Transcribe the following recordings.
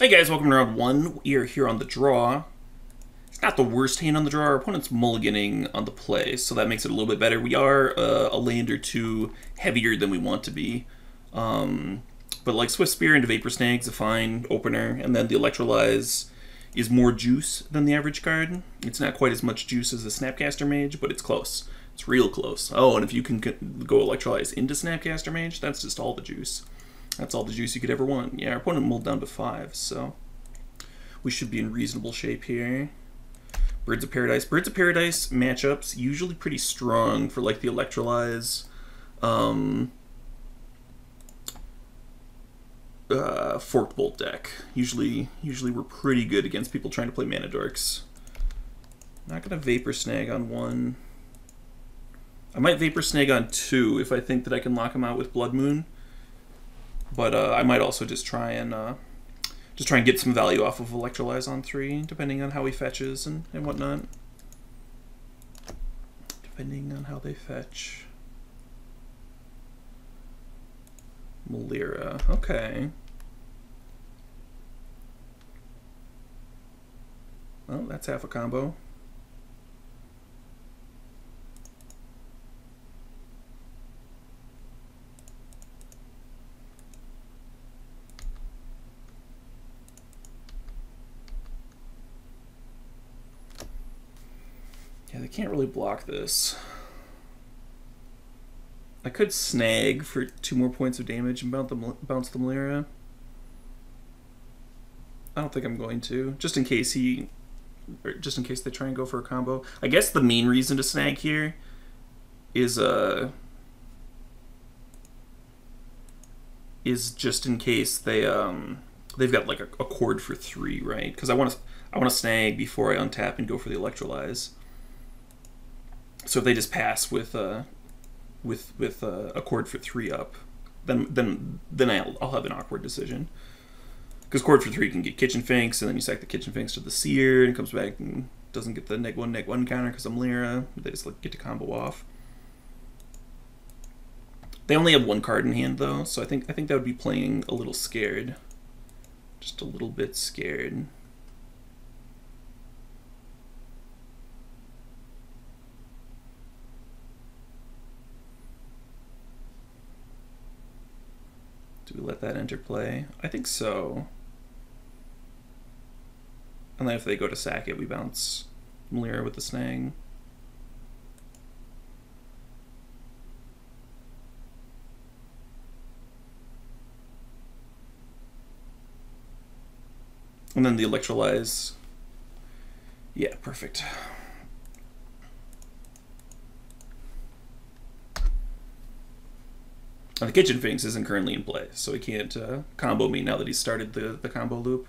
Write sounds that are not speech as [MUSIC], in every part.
Hey guys, welcome to round one. We are here on the draw. It's not the worst hand on the draw. Our opponent's mulliganing on the play, so that makes it a little bit better. We are uh, a land or two heavier than we want to be. Um, but like Swift Spear into Vapor Snag's a fine opener, and then the Electrolyze is more juice than the average card. It's not quite as much juice as the Snapcaster Mage, but it's close. It's real close. Oh, and if you can go Electrolyze into Snapcaster Mage, that's just all the juice. That's all the juice you could ever want. Yeah, our opponent mulled down to five, so we should be in reasonable shape here. Birds of Paradise. Birds of Paradise matchups usually pretty strong for like the Electrolyze. Um, uh, Forked Bolt deck. Usually, usually we're pretty good against people trying to play Mana Dorks. Not gonna Vapor Snag on one. I might Vapor Snag on two if I think that I can lock him out with Blood Moon. But uh, I might also just try and uh, just try and get some value off of Electrolyze on three, depending on how he fetches and, and whatnot. Depending on how they fetch. Melira, okay. Well, that's half a combo. Can't really block this. I could snag for two more points of damage and bounce the, bounce the Melira. I don't think I'm going to, just in case he, just in case they try and go for a combo. I guess the main reason to snag here is uh is just in case they um they've got like a, a chord for three, right? Because I want to I want to snag before I untap and go for the electrolyze. So if they just pass with uh, with with uh, a chord for three up, then then then I'll, I'll have an awkward decision. Because chord for three can get kitchen finks, and then you sack the kitchen finks to the seer, and comes back and doesn't get the neg one neg one counter because Melira. They just like, get to combo off. They only have one card in hand though, so I think I think that would be playing a little scared, just a little bit scared. Do we let that interplay? I think so. And then if they go to sack it, we bounce Melira with the snag. And then the electrolyze. Yeah, perfect. The Kitchen Finks isn't currently in play, so he can't uh, combo me now that he's started the, the combo loop.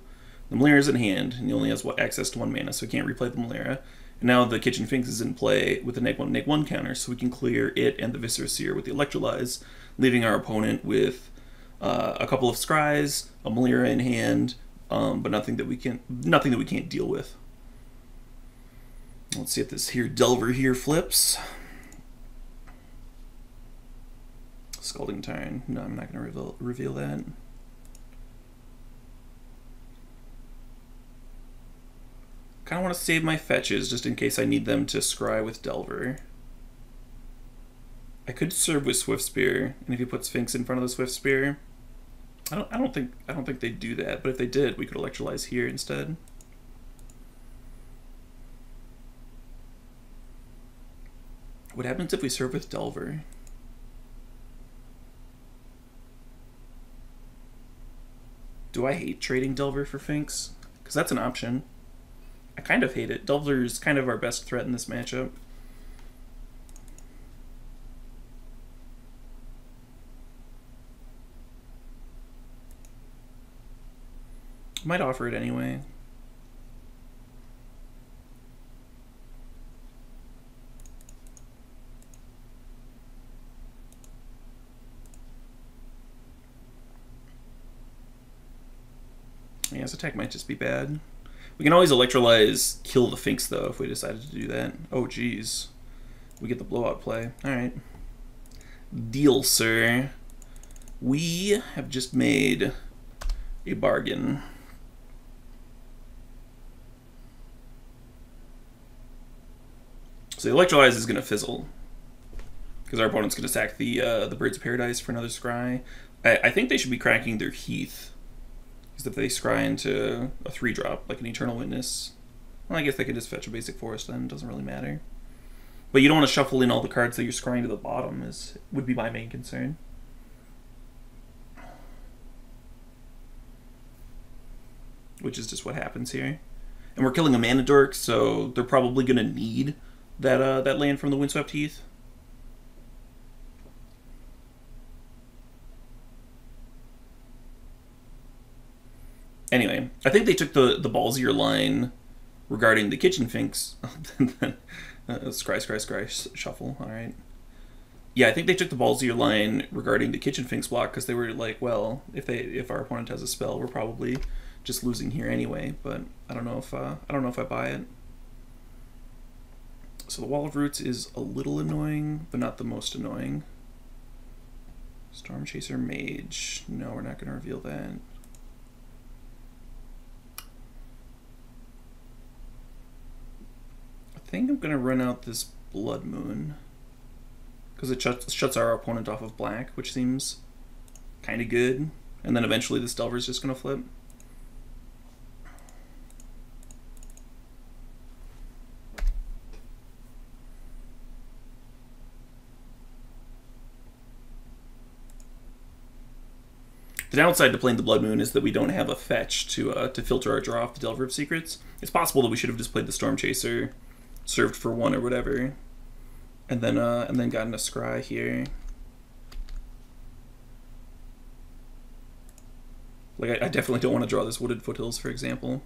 The Melira is in hand, and he only has what access to one mana, so he can't replay the Melira. And now the Kitchen Finks is in play with the neg 1 neg 1 counter, so we can clear it and the Viscera Seer with the Electrolyze, leaving our opponent with uh, a couple of Scries, a Melira in hand, um, but nothing that we can nothing that we can't deal with. Let's see if this here Delver here flips. Scalding Tarn. No, I'm not going to reveal, reveal that. kind of want to save my fetches just in case I need them to scry with Delver. I could serve with Swift Spear, and if you put Finks in front of the Swift Spear, I don't I don't think I don't think they'd do that, but if they did, we could electrolyze here instead. What happens if we serve with Delver? Do I hate trading Delver for Finks? Because that's an option. I kind of hate it. Delver is kind of our best threat in this matchup. Might offer it anyway. Yeah, so attack might just be bad. We can always electrolyze kill the Finks, though, if we decided to do that. Oh, jeez. We get the blowout play. Alright. Deal, sir. We have just made a bargain. So the Electrolyze is going to fizzle. Because our opponent's going to sack the uh, the Birds of Paradise for another Scry. I, I think they should be cracking their Heath. Because if they Scry into a 3-drop, like an Eternal Witness... Well, I guess they could just fetch a basic Forest then, it doesn't really matter. But you don't want to shuffle in all the cards that you're scrying to the bottom, is would be my main concern. Which is just what happens here. And we're killing a mana dork, so they're probably going to need that uh, that land from the Windswept Heath. Anyway, I think they took the, the ballsier line regarding the kitchen finks. scry, scry, scry, shuffle. All right. Yeah, I think they took the ballsier line regarding the kitchen finks block because they were like, well, if they if our opponent has a spell, we're probably just losing here anyway. But I don't know if uh, I don't know if I buy it. So the Wall of Roots is a little annoying, but not the most annoying. Storm Chaser Mage. No, we're not going to reveal that. Think I'm going to run out this Blood Moon. Because it shuts, shuts our opponent off of black, which seems kind of good. And then eventually this Delver is just going to flip. The downside to playing the Blood Moon is that we don't have a fetch to uh, to filter our draw off the Delver of Secrets. It's possible that we should have just played the Storm Chaser, served for one or whatever, and then uh, and then gotten a Scry here. Like I, I definitely don't want to draw this Wooded Foothills, for example.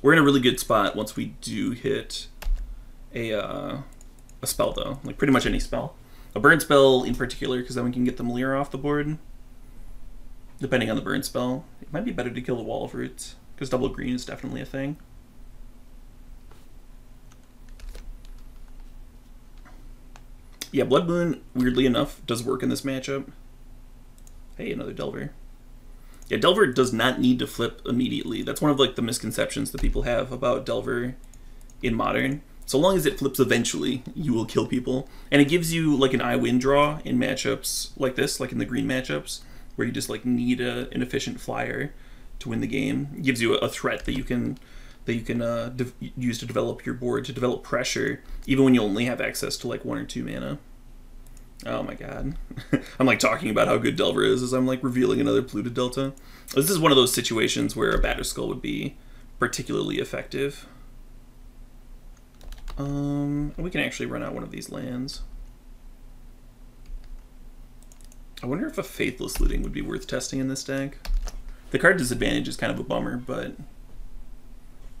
We're in a really good spot once we do hit a uh, a spell though, like pretty much any spell. A burn spell in particular, because then we can get the Melira off the board. Depending on the burn spell. It might be better to kill the Wall of Roots, because double green is definitely a thing. Yeah, Blood Moon, weirdly enough, does work in this matchup. Hey, another Delver. Yeah, Delver does not need to flip immediately. That's one of like the misconceptions that people have about Delver in Modern so long as it flips eventually, you will kill people. And it gives you like an I win draw in matchups like this, like in the green matchups, where you just like need a, an efficient flyer to win the game. It gives you a, threat that you can that you can uh, use to develop your board to develop pressure, even when you only have access to like one or two mana. Oh my god. [LAUGHS] I'm like talking about how good Delver is as I'm like revealing another Polluted Delta. This is one of those situations where a Batterskull would be particularly effective. Um, we can actually run out one of these lands. I wonder if a Faithless Looting would be worth testing in this deck. The card disadvantage is kind of a bummer, but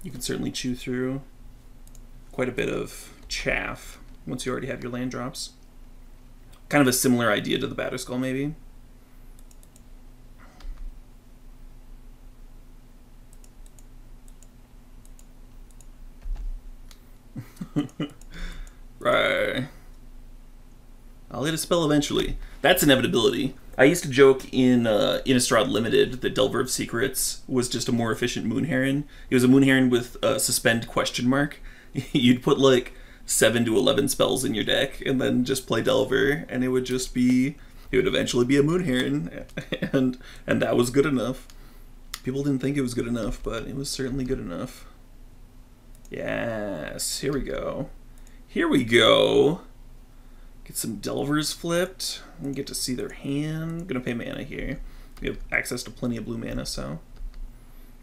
you can certainly chew through quite a bit of chaff once you already have your land drops. Kind of a similar idea to the Batterskull, maybe. [LAUGHS] right. I'll hit a spell eventually. That's inevitability. I used to joke in uh, Innistrad Limited that Delver of Secrets was just a more efficient Moon Heron. It was a Moon Heron with a suspend question mark. [LAUGHS] You'd put like seven to eleven spells in your deck, and then just play Delver, and it would just be. It would eventually be a Moon Heron, [LAUGHS] and and that was good enough. People didn't think it was good enough, but it was certainly good enough. Yes, here we go. Here we go. Get some Delvers flipped. And get to see their hand. Gonna pay mana here. We have access to plenty of blue mana, so.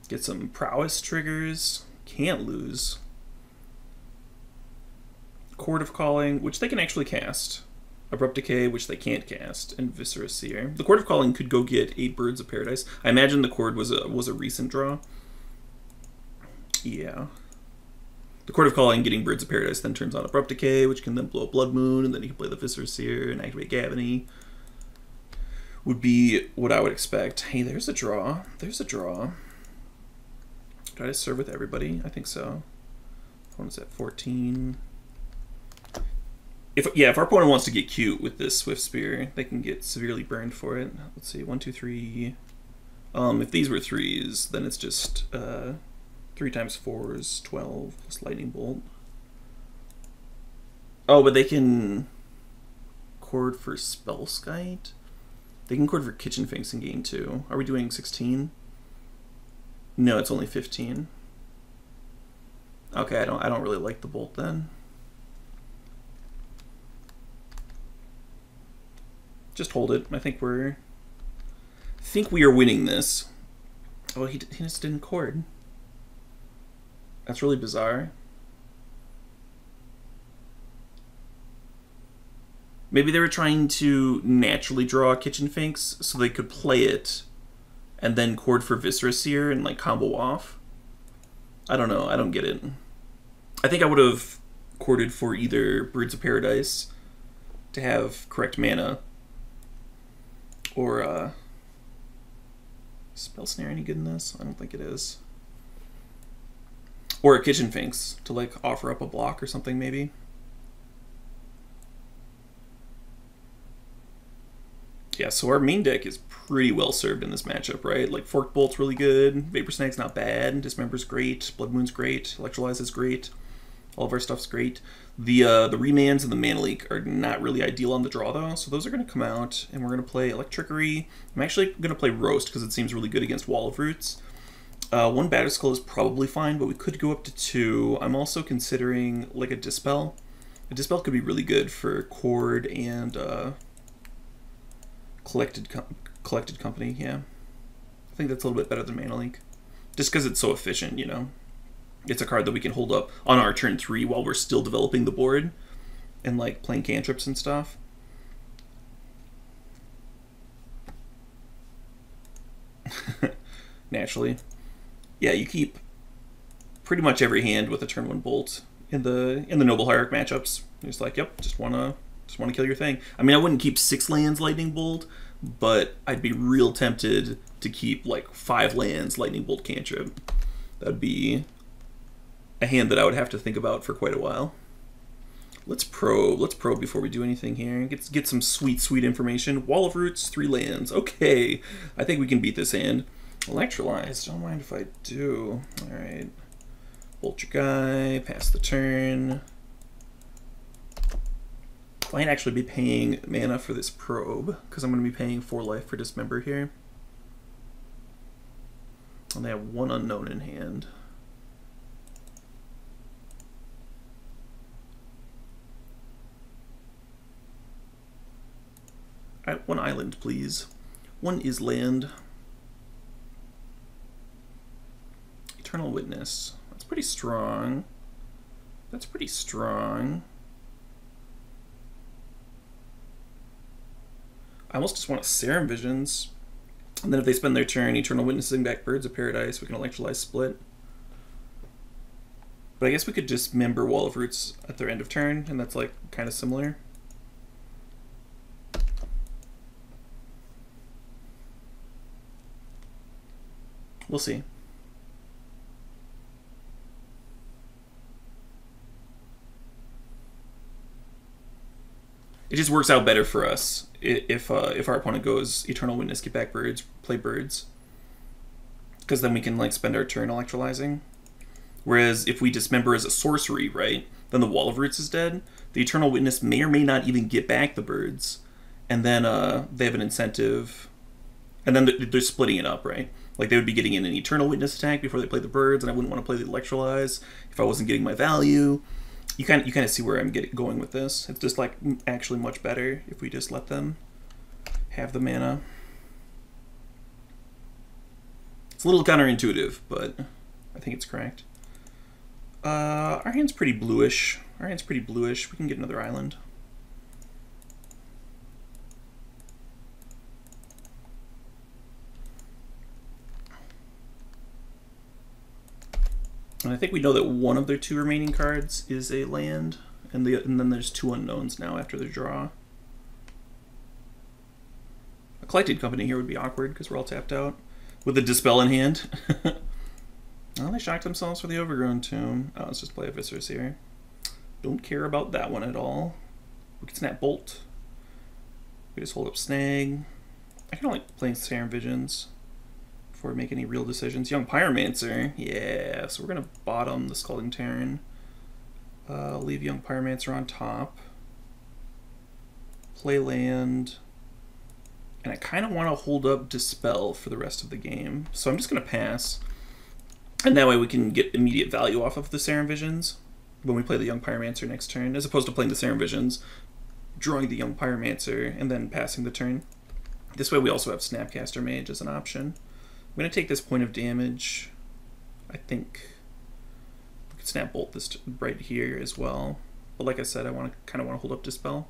Get some prowess triggers. Can't lose. Chord of Calling, which they can actually cast. Abrupt Decay, which they can't cast, and Viscera Seer. The Chord of Calling could go get eight Birds of Paradise. I imagine the Chord was a was a recent draw. Yeah. The Chord of Calling, getting Birds of Paradise, then turns on Abrupt Decay, which can then blow a Blood Moon, and then you can play the Viscera Seer and activate Gavony. Would be what I would expect. Hey, there's a draw. There's a draw. Did I serve with everybody? I think so. Opponent's at 14. If yeah, if our opponent wants to get cute with this Swift Spear, they can get severely burned for it. Let's see, one, two, three. Um, if these were threes, then it's just uh, Three times four is 12 plus lightning bolt. Oh, but they can chord for Spellskite? They can chord for Kitchen Finks in game two. Are we doing 16? No, it's only 15. Okay, I don't I don't really like the bolt then. Just hold it. I think we're I think we are winning this. Oh, he, he just didn't chord. That's really bizarre. Maybe they were trying to naturally draw Kitchen Finks so they could play it and then chord for Viscera Seer and like combo off. I don't know. I don't get it. I think I would have chorded for either Birds of Paradise to have correct mana or uh, Spell Snare any good in this? I don't think it is. Or a Kitchen Finks to like offer up a block or something maybe. Yeah, so our main deck is pretty well served in this matchup, right? Like Forked Bolt's really good, Vapor Snag's not bad, Dismember's great, Blood Moon's great, Electrolyze is great, all of our stuff's great. The uh, the remands and the mana leak are not really ideal on the draw though, so those are going to come out, and we're going to play Electrickery. I'm actually going to play Roast because it seems really good against Wall of Roots. Uh, one Batterskull is probably fine, but we could go up to two. I'm also considering like a Dispel. A Dispel could be really good for Chord and uh, collected com collected company. Yeah, I think that's a little bit better than Mana Leak. just because it's so efficient. You know, it's a card that we can hold up on our turn three while we're still developing the board and like playing cantrips and stuff. [LAUGHS] Naturally, yeah, you keep pretty much every hand with a turn one bolt in the in the noble hierarch matchups. It's like, yep, just wanna just wanna kill your thing. I mean, I wouldn't keep six lands lightning bolt, but I'd be real tempted to keep like five lands lightning bolt cantrip. That'd be a hand that I would have to think about for quite a while. Let's probe. Let's probe before we do anything here. Get get some sweet, sweet information. Wall of Roots, three lands. Okay, I think we can beat this hand. Electrolyze. Don't mind if I do. All right. Bolt your guy. Pass the turn. I might actually be paying mana for this probe because I'm going to be paying four life for dismember here. And they have one unknown in hand. Alright, one island, please. One is land. Eternal Witness. That's pretty strong. That's pretty strong. I almost just want Serum Visions. And then if they spend their turn Eternal Witnessing back Birds of Paradise, we can Electrolyze Split. But I guess we could just member Wall of Roots at their end of turn, and that's like kind of similar. We'll see. It just works out better for us if uh, if our opponent goes Eternal Witness, get back birds, play birds, because then we can like spend our turn electrolyzing. Whereas if we dismember as a sorcery, right, then the Wall of Roots is dead. The Eternal Witness may or may not even get back the birds, and then uh, they have an incentive, and then they're, they're splitting it up, right? Like they would be getting in an Eternal Witness attack before they play the birds, and I wouldn't want to play the Electrolyze if I wasn't getting my value. You kind of, you kind of see where I'm getting going with this. It's just like actually much better if we just let them have the mana. It's a little counterintuitive, but I think it's correct. Uh, our hand's pretty bluish. Our hand's pretty bluish. We can get another island. And I think we know that one of their two remaining cards is a land, and, the, and then there's two unknowns now after the draw. A collected company here would be awkward because we're all tapped out. With a Dispel in hand. [LAUGHS] well, they shocked themselves for the Overgrown Tomb. Oh, let's just play a Seer. Don't care about that one at all. We can snap Bolt. We just hold up Snag. I kind of like playing Serum Visions. Before we make any real decisions. Young Pyromancer, yeah. So we're gonna bottom the Scalding Tarn. Uh, leave Young Pyromancer on top. Play land. And I kind of want to hold up Dispel for the rest of the game. So I'm just going to pass. And that way we can get immediate value off of the Serum Visions when we play the Young Pyromancer next turn, as opposed to playing the Serum Visions, drawing the Young Pyromancer, and then passing the turn. This way we also have Snapcaster Mage as an option. I'm going to take this point of damage. I think we could Snap Bolt this right here as well. But like I said, I want to kind of want to hold up Dispel.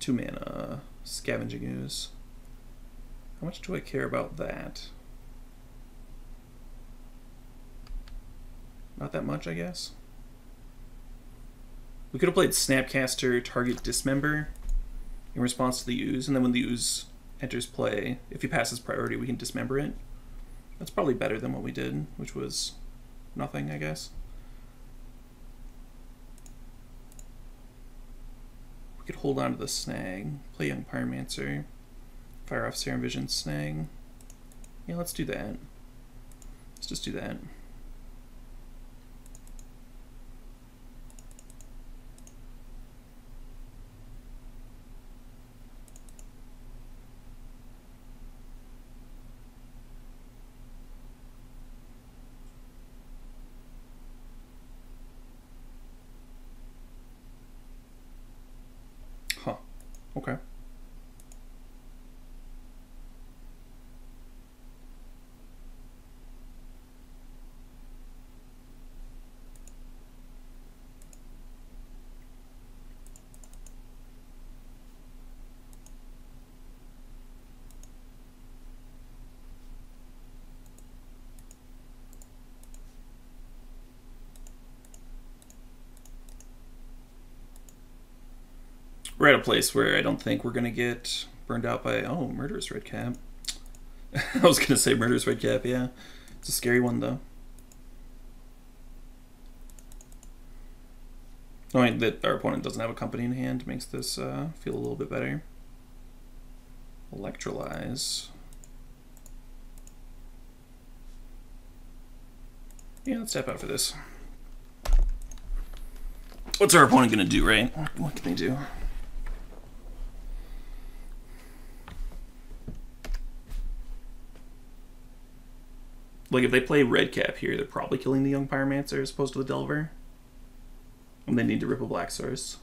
Two mana, Scavenging Ooze. How much do I care about that? Not that much, I guess. We could have played Snapcaster Target Dismember in response to the ooze, and then when the ooze enters play, if he passes priority, we can dismember it. That's probably better than what we did, which was nothing, I guess. We could hold on to the snag, play Young Pyromancer, fire off Serum Vision snag. Yeah, let's do that. Let's just do that. Okay. We're at a place where I don't think we're gonna get burned out by oh murderous red cap. [LAUGHS] I was gonna say murderous red cap, yeah. It's a scary one though. Knowing that our opponent doesn't have a company in hand makes this uh, feel a little bit better. Electrolyze. Yeah, let's tap out for this. What's our opponent gonna do, right? What can they do? Like, if they play Red Cap here, they're probably killing the Young Pyromancer as opposed to the Delver. And they need to rip a Black Source.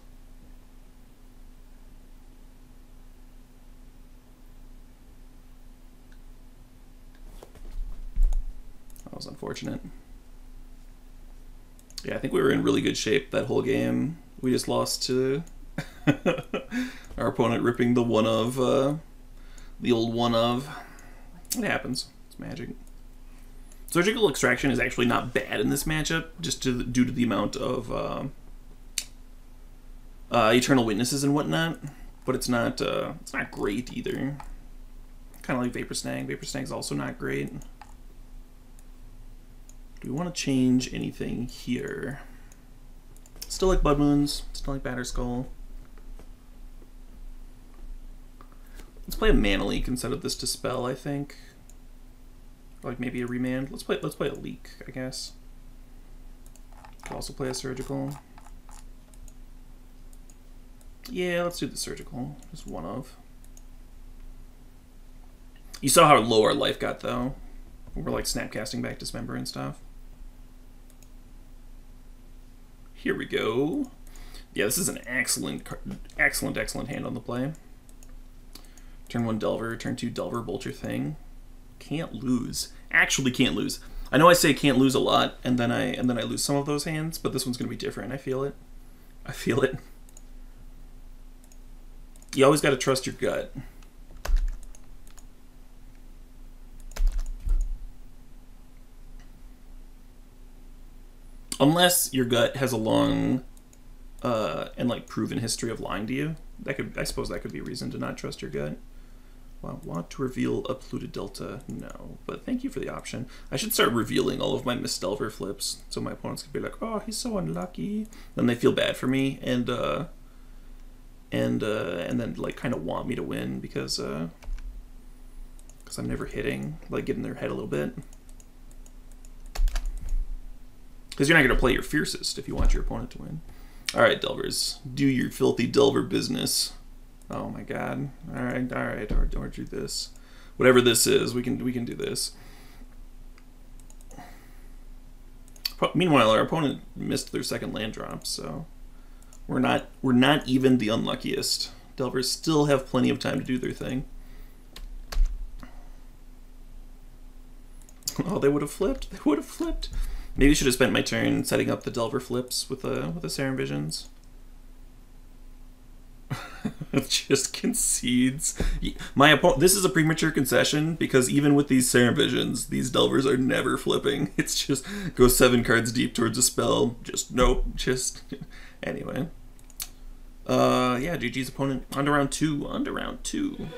That was unfortunate. Yeah, I think we were in really good shape that whole game. We just lost to [LAUGHS] our opponent ripping the one of, uh, the old one of. It happens. It's magic. Surgical Extraction is actually not bad in this matchup, just to, due to the amount of uh, uh, Eternal Witnesses and whatnot. But it's not uh, it's not great either. Kind of like Vapor Snag. Vapor Snag's also not great. Do we want to change anything here? Still like Blood Moons. Still like Batterskull. Let's play a Mana Leak instead of this Dispel, I think like maybe a remand. Let's play let's play a leak, I guess. Could also play a surgical. Yeah, let's do the surgical. Just one of. You saw how low our life got though. We're like snapcasting back dismember and stuff. Here we go. Yeah, this is an excellent, excellent, excellent hand on the play. Turn one Delver, turn two Delver, bolt your thing can't lose. Actually can't lose. I know I say can't lose a lot, and then I and then I lose some of those hands, but this one's gonna be different. I feel it. I feel it. You always gotta trust your gut. Unless your gut has a long uh, and like proven history of lying to you, that could I suppose that could be a reason to not trust your gut. Well, want to reveal a Polluted Delta? No, but thank you for the option. I should start revealing all of my Miss Delver flips, so my opponents can be like, "Oh, he's so unlucky." Then they feel bad for me, and uh, and uh, and then like kind of want me to win because uh, because I'm never hitting, like getting their head a little bit. Because you're not going to play your fiercest if you want your opponent to win. All right, Delvers, do your filthy Delver business. Oh my God! All right, all right, or, or do this. Whatever this is, we can we can do this. Meanwhile, our opponent missed their second land drop, so we're not we're not even the unluckiest. Delvers still have plenty of time to do their thing. [LAUGHS] Oh, they would have flipped. They would have flipped. Maybe I should have spent my turn setting up the Delver flips with the with the Serum Visions. [LAUGHS] just concedes. My opponent. This is a premature concession because even with these Serum Visions, these Delvers are never flipping. [LAUGHS] It's just go seven cards deep towards a spell. Just nope. Just [LAUGHS] anyway. Uh, yeah. GG's opponent on to round two. On to round two.